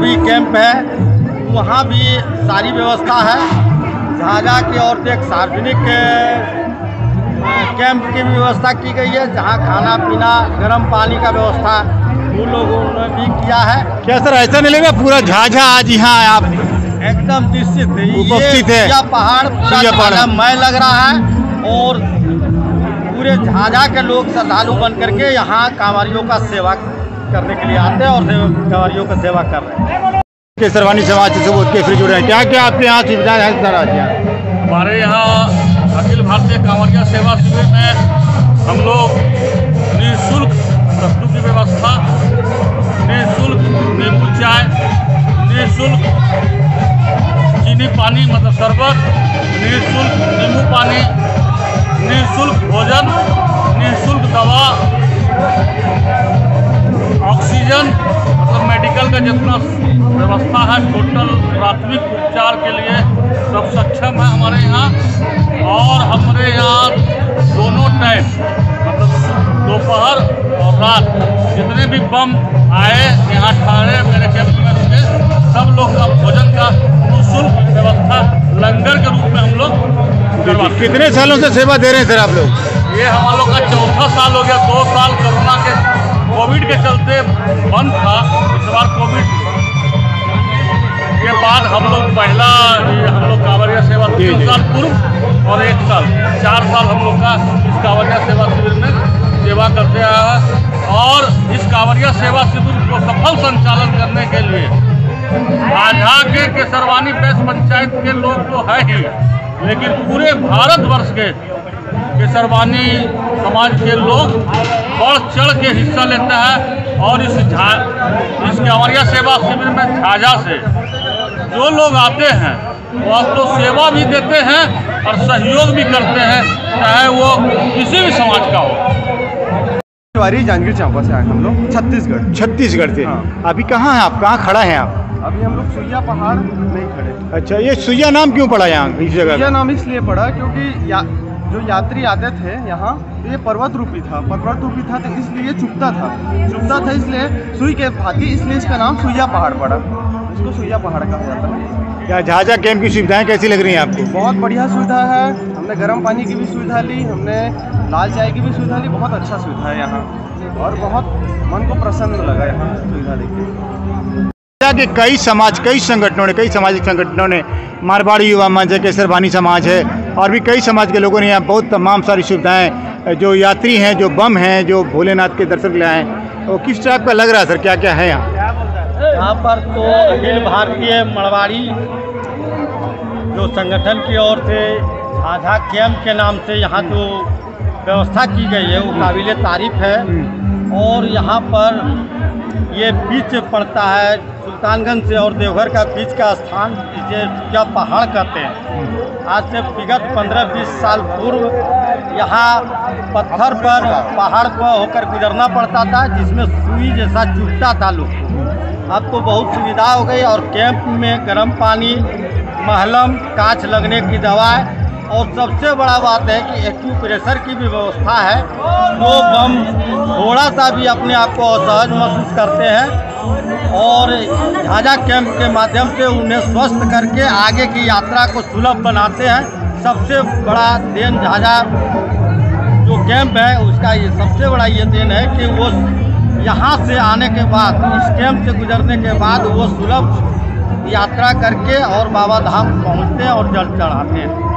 भी कैंप है वहाँ भी सारी व्यवस्था है झाझा की ओर से एक सार्वजनिक कैंप की व्यवस्था की गई है जहाँ खाना पीना गर्म पानी का व्यवस्था उन लोगों ने भी किया है क्या सर ऐसा नहीं लगा पूरा झाझा आज यहाँ आया आप एकदम निश्चित है। उपस्थित है। ये सुइया पहाड़ पूरा। झाझामय लग रहा है और पूरे झाझा के लोग श्रद्धालु बन करके यहाँ कांवरियों का सेवा करने के लिए आते हैं और सेवा- का सेवा कर रहे हैं। केसरवानी समाज से सबूत के जुड़े हैं। क्या क्या आपके यहाँ सुविधाएँ हैं सर आज यहाँ हमारे यहाँ अखिल भारतीय कांवरिया सेवा शिविर में हम लोग निःशुल्क वस्तु की व्यवस्था, निःशुल्क नींबू चाय, निःशुल्क चीनी पानी मतलब शरबत, निःशुल्क नींबू पानी, निःशुल्क भोजन, निःशुल्क दवा का जितना व्यवस्था है टोटल प्राथमिक उपचार के लिए सब सक्षम है हमारे यहाँ। और हमारे यहाँ दोनों टाइम मतलब दोपहर और रात जितने भी बम आए यहाँ ठहरे मेरे कैंप में रुके सब लोग का भोजन का निःशुल्क व्यवस्था लंगर के रूप में हम लोग कितने सालों से सेवा दे रहे हैं सर आप लोग? ये हम लोग का चौथा साल हो गया दो साल कोरोना के कोविड के चलते बंद था। इस बार कोविड के बाद हम लोग पहला हम लोग कांवरिया सेवा तीन साल पूर्व और एक साल चार साल हम लोग का इस कांवरिया सेवा शिविर में सेवा करते आया है। और इस कांवरिया सेवा शिविर को सफल संचालन करने के लिए आझा के केसरवानी प्रेस पंचायत के लोग तो है ही लेकिन पूरे भारतवर्ष के केसरवानी समाज के लोग बढ़ चढ़ के हिस्सा लेता है और इस झा इस कांवरिया सेवा शिविर में झाझा से जो लोग आते हैं वो लोग सेवा भी देते हैं और सहयोग भी करते हैं चाहे वो किसी भी समाज का हो। तिवारी जांजगीर चांपा से आए हम लोग छत्तीसगढ़। छत्तीसगढ़ से? हाँ। अभी कहाँ हैं आप? कहाँ खड़ा हैं आप? अभी हम लोग सुइया पहाड़ नहीं खड़े अच्छा ये सुइया नाम क्यों पड़ा यहाँ इस जगह सुइया नाम इसलिए पड़ा क्योंकि या, जो यात्री आते थे यहाँ तो ये पर्वत रूपी था। पर्वत रूपी था तो इसलिए चुपता था। चुपता था इसलिए सुई के भांति इसलिए इसका नाम सुइया पहाड़ पड़ा। इसको सुइया पहाड़ कहा जाता है। क्या झाझा कैंप की सुविधाएँ कैसी लग रही हैं आपको? बहुत बढ़िया सुविधा है। हमने गर्म पानी की भी सुविधा ली हमने लाल चाय की भी सुविधा ली बहुत अच्छा सुविधा है यहाँ। और बहुत मन को प्रसन्न लगा यहाँ सुविधा लेके के। कई समाज कई संगठनों ने कई सामाजिक संगठनों ने मारवाड़ी युवा मंच है केसरबानी समाज है और भी कई समाज के लोगों ने यहाँ बहुत तमाम सारी सुविधाएँ, जो यात्री हैं, जो बम हैं, जो भोलेनाथ के दर्शन के आए हैं। वो किस टाइप का लग रहा है, सर? क्या क्या है यहाँ? यहाँ पर तो अखिल भारतीय मड़वाड़ी जो संगठन की ओर से, आधा कैंप के नाम से यहाँ जो व्यवस्था की गई है, वो काबिल तारीफ़ है। और यहाँ पर ये बीच पड़ता है, सुल्तानगंज से और देवघर का बीच का स्थान इसे क्या पहाड़ कहते हैं। आज से विगत 15-20 साल पूर्व यहाँ पत्थर पर पहाड़ पर होकर गुजरना पड़ता था, जिसमें सुई जैसा चुभता था लोग। अब तो बहुत सुविधा हो गई और कैंप में गर्म पानी, महलम, कांच लगने की दवाएँ और सबसे बड़ा बात है कि एक्यूप्रेशर की भी व्यवस्था है। जो बम थोड़ा सा भी अपने आप को असहज महसूस करते हैं और झाझा कैंप के माध्यम से उन्हें स्वस्थ करके आगे की यात्रा को सुलभ बनाते हैं। सबसे बड़ा देन झाझा जो कैंप है, उसका ये सबसे बड़ा ये देन है कि वो यहाँ से आने के बाद, इस कैंप से गुजरने के बाद वो सुलभ यात्रा करके और बाबा धाम पहुँचते हैं और जल चढ़ाते हैं।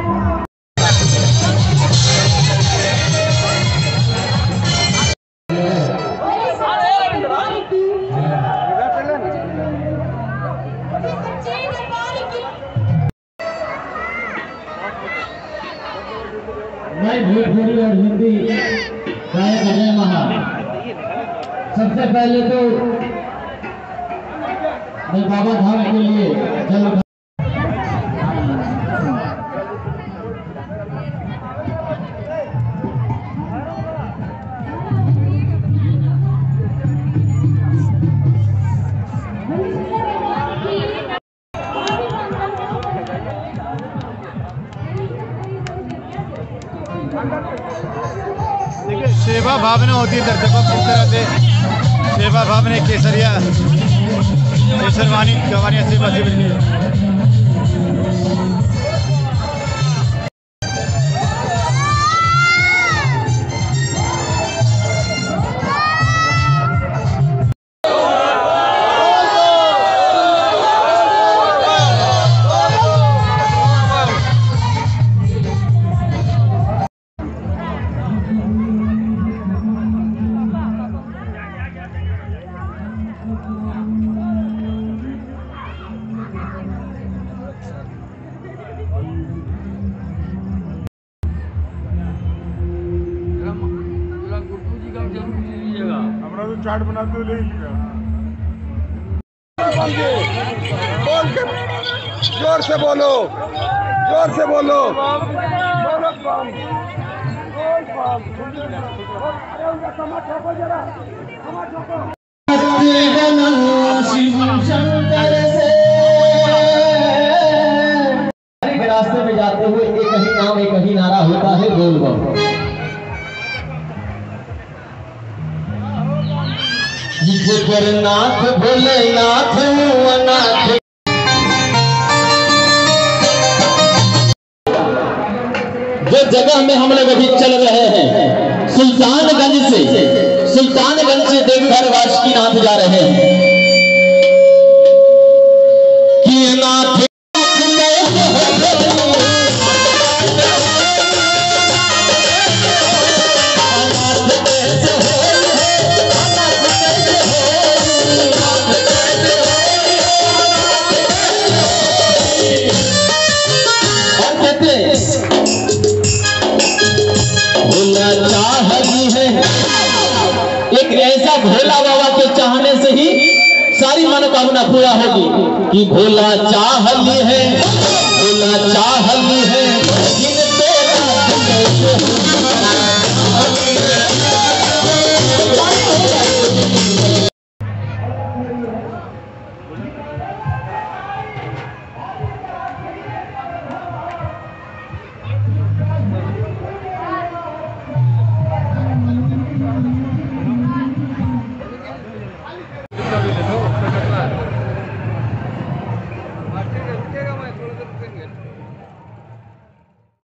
गायक भोजपुरी और हिंदी गायक अजय महा। सबसे पहले तो मैं बाबा धाम के लिए चलो भावना होती है, दर्शकों को तरह से सेवा भावना, केसरिया, केसरवानी, गवानिया सेवा शिविर की ज़ोर से बोलो ज़ोर से बोलो। रास्ते में जाते हुए जो जगह में हम लोग अभी चल रहे हैं। सुल्तानगंज से सुल्तानगंज से देवघर वासुकीनाथ जा रहे हैं। ऐसा भोला बाबा के चाहने से ही सारी मनोकामना पूरा होगी कि भोला चाहली है, भोला चाहली है।